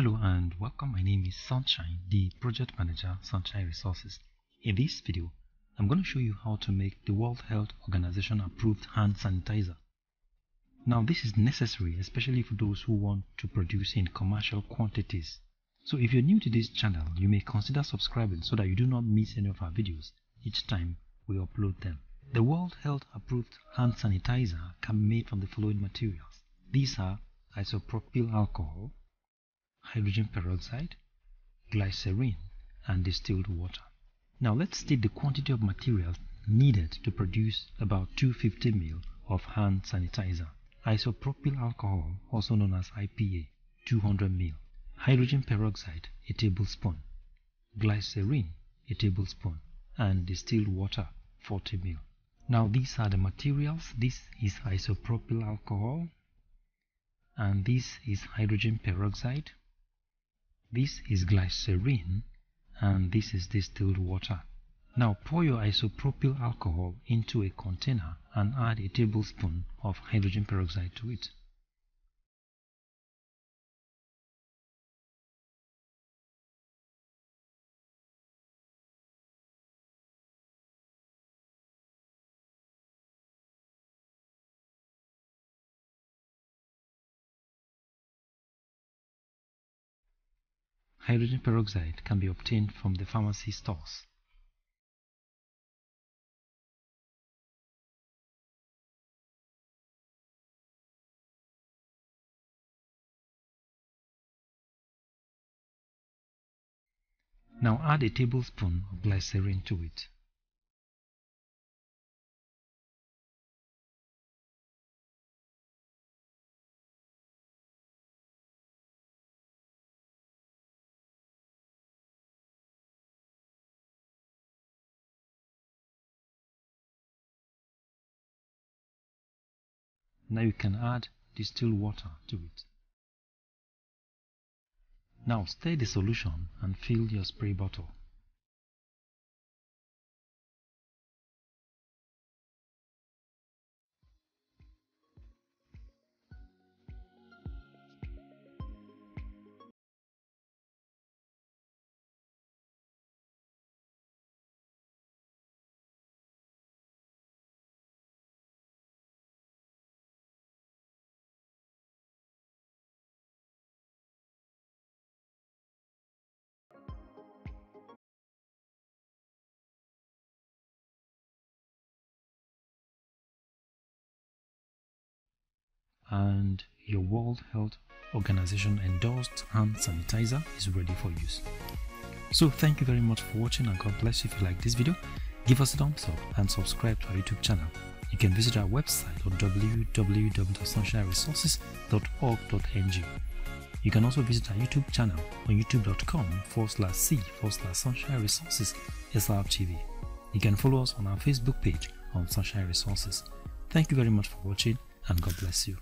Hello and welcome. My name is Sunshine, the project manager, Sunshine Resources. In this video, I'm going to show you how to make the World Health Organization approved hand sanitizer. Now this is necessary especially for those who want to produce in commercial quantities. So if you're new to this channel, you may consider subscribing so that you do not miss any of our videos each time we upload them. The World Health approved hand sanitizer can be made from the following materials. These are isopropyl alcohol, hydrogen peroxide, glycerin, and distilled water. Now let's state the quantity of materials needed to produce about 250 ml of hand sanitizer. Isopropyl alcohol, also known as IPA, 200 ml. Hydrogen peroxide, a tablespoon. Glycerin, a tablespoon. And distilled water, 40 ml. Now these are the materials. This is isopropyl alcohol. And this is hydrogen peroxide this is glycerin and this is distilled water. Now pour your isopropyl alcohol into a container and add a tablespoon of hydrogen peroxide to it. Hydrogen peroxide can be obtained from the pharmacy stores. Now add a tablespoon of glycerin to it. Now you can add distilled water to it. Now stir the solution and fill your spray bottle. And your World Health Organization endorsed hand sanitizer is ready for use. So thank you very much for watching and God bless you if you like this video. Give us a thumbs up and subscribe to our YouTube channel. You can visit our website on www.sunshineresources.org.ng. You can also visit our YouTube channel on youtube.com forward slash c forward slash sunshine resources SRTV. You can follow us on our Facebook page on Sunshine Resources. Thank you very much for watching and God bless you.